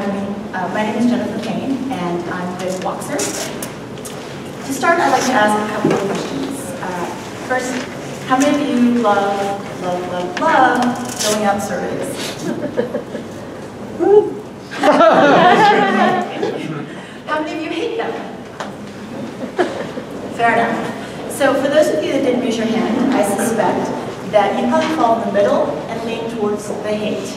me. Uh, my name is Jennifer Kane, and I'm with Woxxer. To start, I'd like to ask a couple of questions. Uh, first, how many of you love, love, love, love filling out surveys? how many of you hate them? Fair enough. So for those of you that didn't raise your hand, I suspect that you probably fall in the middle lean towards the hate.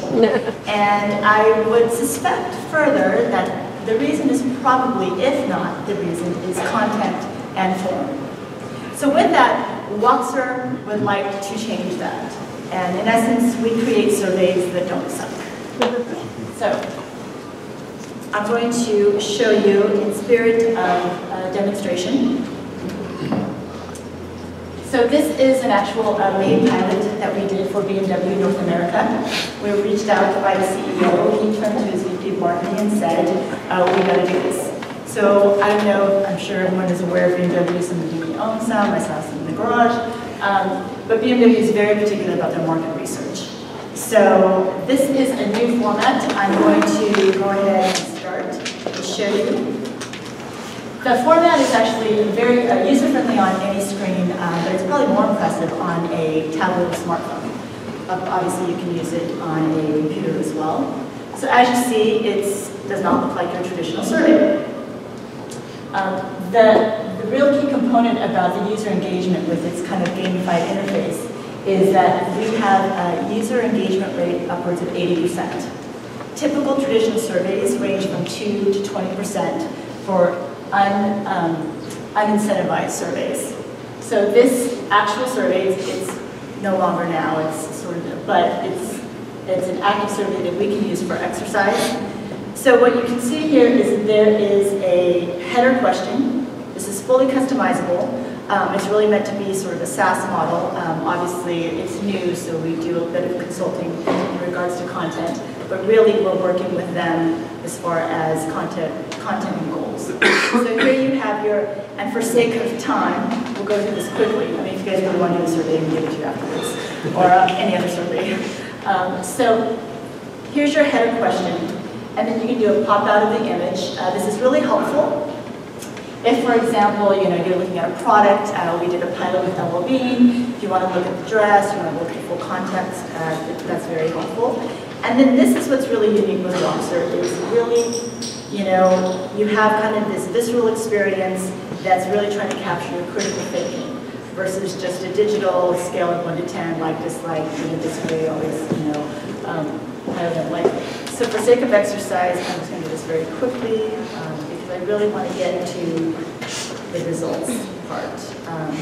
and I would suspect further that the reason is probably, if not the reason, is content and form. So with that, Woxxer would like to change that. And in essence, we create surveys that don't suck. so I'm going to show you in spirit of a demonstration so this is an actual uh, paid pilot that we did for BMW North America. We reached out by the CEO. He turned to his VP marketing and said, uh, we got to do this. So I know, I'm sure everyone is aware of BMW. Some of you own some. I saw some in the garage. Um, but BMW is very particular about their market research. So this is a new format. I'm going to go ahead and start and show you the format is actually very uh, user-friendly on any screen, uh, but it's probably more impressive on a tablet or smartphone. Obviously, you can use it on a computer as well. So as you see, it does not look like your traditional survey. Um, the, the real key component about the user engagement with its kind of gamified interface is that we have a user engagement rate upwards of 80%. Typical traditional surveys range from 2 to 20% for un, um, unincentivized surveys. So this actual survey, it's no longer now, it's sort of, but it's, it's an active survey that we can use for exercise. So what you can see here is there is a header question. This is fully customizable. Um, it's really meant to be sort of a SaaS model. Um, obviously, it's new, so we do a bit of consulting in regards to content, but really we're working with them as far as content, content and goals. so here you have your, and for sake of time, we'll go through this quickly. I mean, if you guys really want to do a survey, we can give it to you afterwards, or uh, any other survey. Um, so here's your header question, and then you can do a pop out of the image. Uh, this is really helpful. If, for example, you know, you're looking at a product, uh, we did a pilot with Double Bean. If you want to look at the dress, you want to look at full context, uh, that's very helpful. And then this is what's really unique with Woxxer is really, you know, you have kind of this visceral experience that's really trying to capture your critical thinking versus just a digital scale of 1 to 10, like, dislike, you know, disagree, always, you know, um, I don't like. So for sake of exercise, I'm just going to do this very quickly um, because I really want to get to the results part. Um,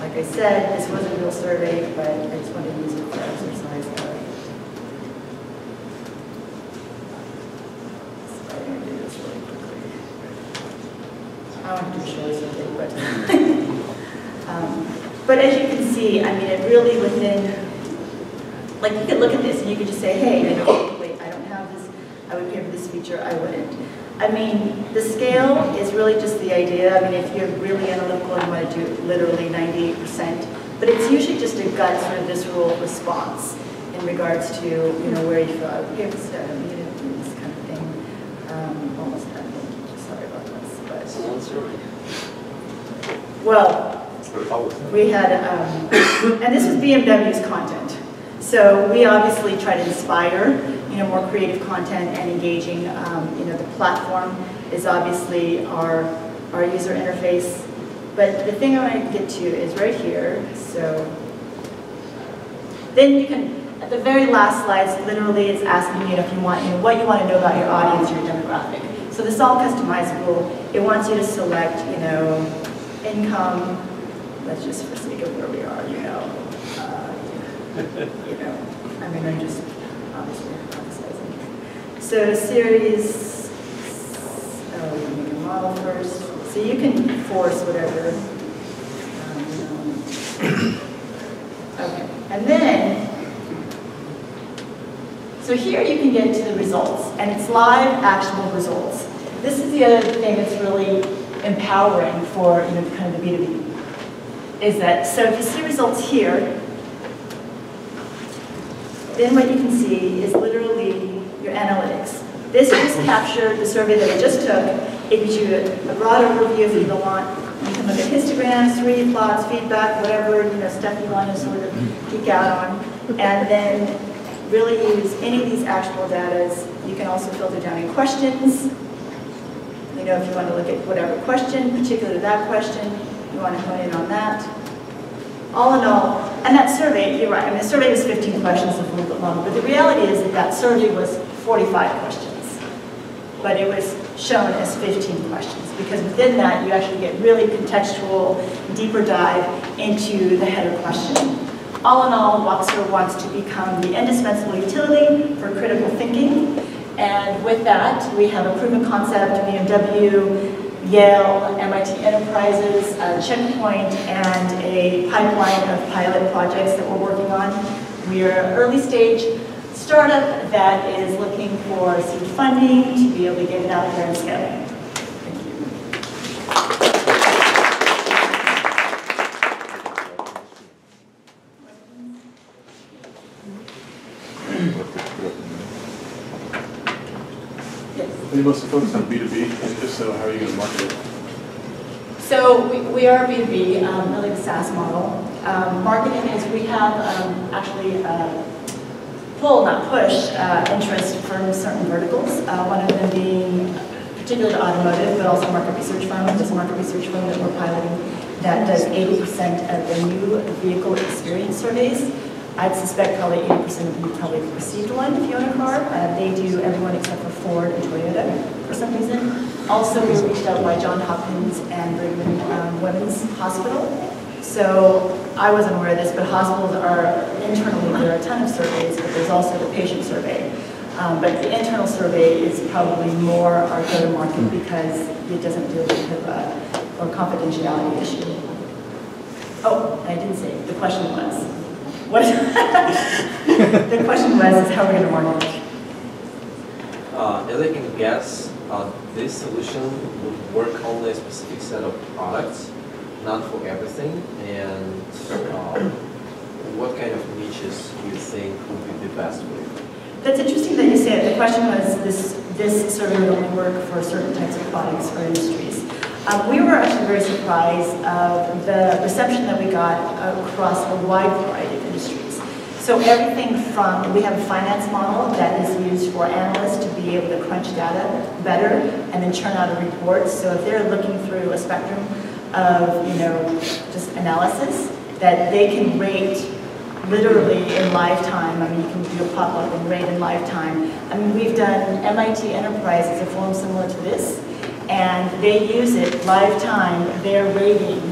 like I said, this was a real survey, but I just wanted to use it for exercise. I want to show something, but um, but as you can see, I mean, it really within, like you could look at this and you could just say, hey, I don't, wait, I don't have this, I would pay for this feature, I wouldn't. I mean, the scale is really just the idea. I mean, if you're really analytical and want to do literally 98%, but it's usually just a gut sort of visceral response in regards to, you know, where you feel, uh, this kind of thing. Um, almost well, we had, um, and this was BMW's content. So we obviously try to inspire, you know, more creative content and engaging. Um, you know, the platform is obviously our our user interface. But the thing I want to get to is right here. So then you can, at the very last slides, literally it's asking you know, if you want, you know, what you want to know about your audience, your demographic. So this is all customizable. It wants you to select, you know, income. Let's just for sake of where we are, you know. Uh, you know, I mean, I'm just obviously emphasizing. So series, oh, you make a model first. So you can force whatever. Um, okay, and then so here you can get to the results, and it's live, actionable results. This is the other thing that's really empowering for you know kind of the B2B, is that, so if you see results here, then what you can see is literally your analytics. This just captured the survey that I just took. It gives you a broad overview if you don't want. You can look at histograms, 3D plots, feedback, whatever, you know, stuff you want to sort of geek out on. And then really use any of these actionable data. You can also filter down in questions. You know, if you want to look at whatever question, particular that question, you want to hone in on that. All in all, and that survey, you're right, I mean, the survey was 15 questions, a little bit longer, but the reality is that that survey was 45 questions. But it was shown as 15 questions, because within that, you actually get really contextual, deeper dive into the header question. All in all, Woxxer wants to become the indispensable utility for critical thinking. And with that, we have a proven concept, BMW, Yale, MIT Enterprises, checkpoint, and a pipeline of pilot projects that we're working on. We are an early stage startup that is looking for seed funding to be able to get it out there and scale. You mostly focused on B2B? And if so, how are you going to market it? So we, we are B2B, um, really the SaaS model. Um, marketing is we have um, actually uh, pull, not push, uh, interest from certain verticals. Uh, one of them being particularly automotive, but also market research firm. This market research firm that we're piloting that does 80% of the new vehicle experience surveys. I'd suspect probably 80% of you probably received one if you own a car. Uh, they do everyone except for Ford and Toyota for some reason. Also, we were reached out by John Hopkins and Brigham um, Women's Hospital. So I wasn't aware of this, but hospitals are internally, there are a ton of surveys, but there's also the patient survey. Um, but the internal survey is probably more our go-to-market because it doesn't deal with a, a confidentiality issue. Oh, I didn't say, the question was, what, the question was, is how are we're going to market. Uh, as I can guess, uh, this solution would work on a specific set of products, not for everything. And uh, what kind of niches do you think would be the best way? That's interesting that you say it. The question was, this, this survey would only work for certain types of products or industries. Um, we were actually very surprised of the reception that we got across a wide variety. So everything from, we have a finance model that is used for analysts to be able to crunch data better and then churn out a report. So if they're looking through a spectrum of, you know, just analysis, that they can rate literally in lifetime. I mean, you can do a pop-up and rate in lifetime. I mean, we've done MIT Enterprise as a form similar to this, and they use it lifetime, they're rating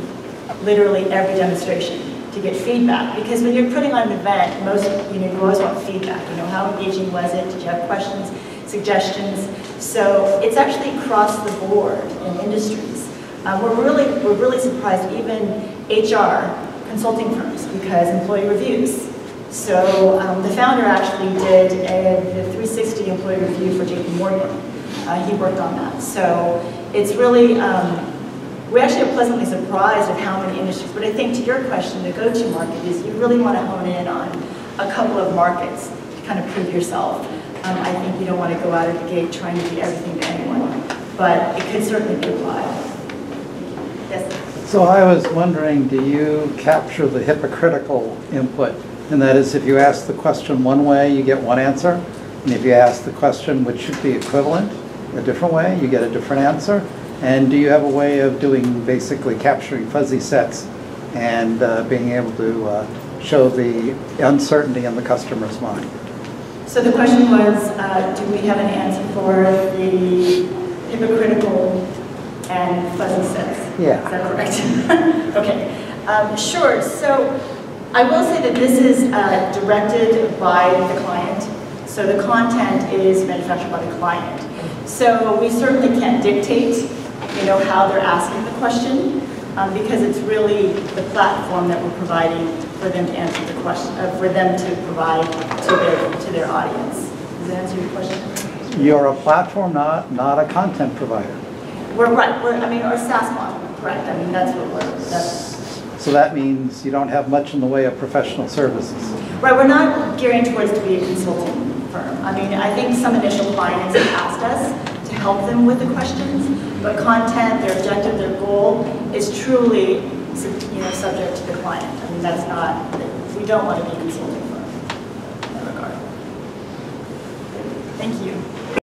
literally every demonstration to get feedback. Because when you're putting on an event, most, you know, you always want feedback. You know, how engaging was it? Did you have questions, suggestions? So it's actually across the board in industries. Uh, we're really, we're really surprised, even HR consulting firms, because employee reviews. So um, the founder actually did a, the 360 employee review for JP Morgan. Uh, he worked on that. So it's really, um, we actually are pleasantly surprised at how many industries, but I think to your question, the go-to market is you really want to hone in on a couple of markets to kind of prove yourself. Um, I think you don't want to go out of the gate trying to be everything to anyone, but it could certainly be applied. Yes? So I was wondering, do you capture the hypocritical input? And that is, if you ask the question one way, you get one answer, and if you ask the question which should be equivalent, a different way, you get a different answer. And do you have a way of doing, basically capturing fuzzy sets and uh, being able to uh, show the uncertainty in the customer's mind? So the question was, uh, do we have an answer for the hypocritical and fuzzy sets? Yeah. Is that correct? okay. Um, sure. So I will say that this is uh, directed by the client. So the content is manufactured by the client. So we certainly can't dictate, you know, how they're asking the question, um, because it's really the platform that we're providing for them to answer the question, uh, for them to provide to their to their audience. Does that answer your question? You're a platform, not not a content provider. We're right. We're I mean, our SaaS model, correct? I mean, that's what we're. That's, so that means you don't have much in the way of professional services. Right. We're not gearing towards to be a consulting firm. I mean, I think some initial clients have asked us help them with the questions, but content, their objective, their goal is truly, you know, subject to the client. I mean, that's not, we don't want to be consulting firm in that regard. Thank you.